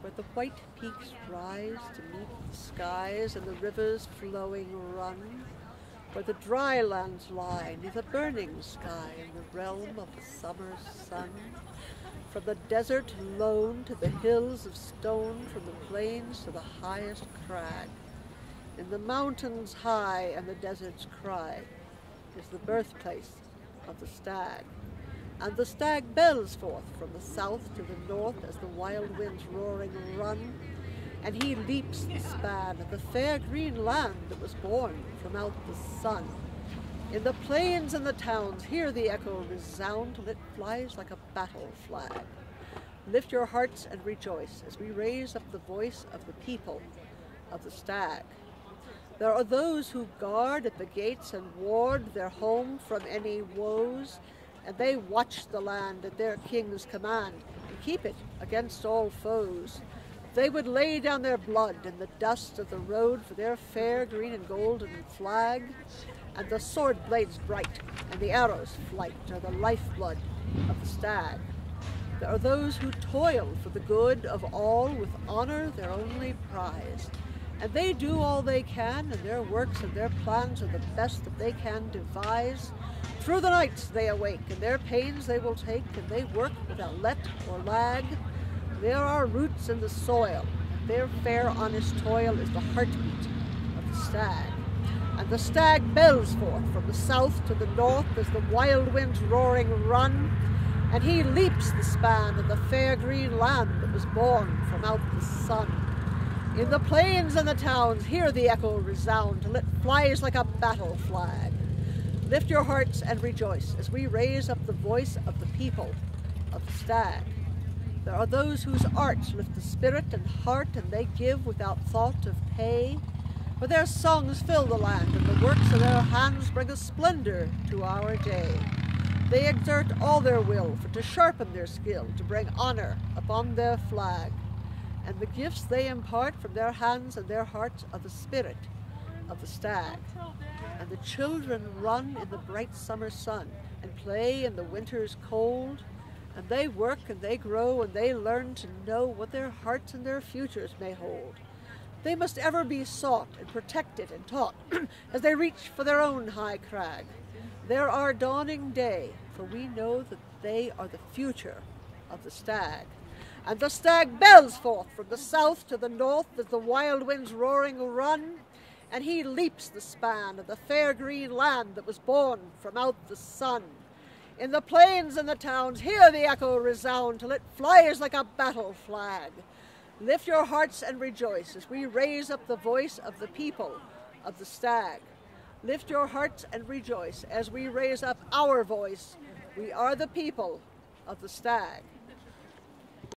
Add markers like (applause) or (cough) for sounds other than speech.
where the white peaks rise to meet the skies and the rivers flowing run, where the dry lands lie near the burning sky in the realm of the summer's sun, from the desert lone to the hills of stone, from the plains to the highest crag, in the mountains high and the desert's cry is the birthplace of the stag. And the stag bells forth from the south to the north as the wild winds roaring run. And he leaps the span of the fair green land that was born from out the sun. In the plains and the towns, hear the echo resound till it flies like a battle flag. Lift your hearts and rejoice as we raise up the voice of the people, of the stag. There are those who guard at the gates and ward their home from any woes, and they watch the land at their king's command and keep it against all foes. They would lay down their blood in the dust of the road for their fair green and golden flag, and the sword blades bright and the arrows flight are the lifeblood of the stag. There are those who toil for the good of all with honor their only prize. And they do all they can, and their works and their plans are the best that they can devise. Through the nights they awake, and their pains they will take, and they work without let or lag. There are roots in the soil, and their fair honest toil is the heartbeat of the stag. And the stag bells forth from the south to the north as the wild winds roaring run, and he leaps the span of the fair green land that was born from out the sun. In the plains and the towns, hear the echo resound till it flies like a battle flag. Lift your hearts and rejoice as we raise up the voice of the people, of the stag. There are those whose arts lift the spirit and heart, and they give without thought of pay. For their songs fill the land, and the works of their hands bring a splendor to our day. They exert all their will for to sharpen their skill, to bring honor upon their flag and the gifts they impart from their hands and their hearts are the spirit of the stag. And the children run in the bright summer sun and play in the winter's cold, and they work and they grow and they learn to know what their hearts and their futures may hold. They must ever be sought and protected and taught (clears throat) as they reach for their own high crag. They're our dawning day, for we know that they are the future of the stag. And the stag bells forth from the south to the north as the wild winds roaring run, and he leaps the span of the fair green land that was born from out the sun. In the plains and the towns, hear the echo resound till it flies like a battle flag. Lift your hearts and rejoice as we raise up the voice of the people, of the stag. Lift your hearts and rejoice as we raise up our voice. We are the people of the stag.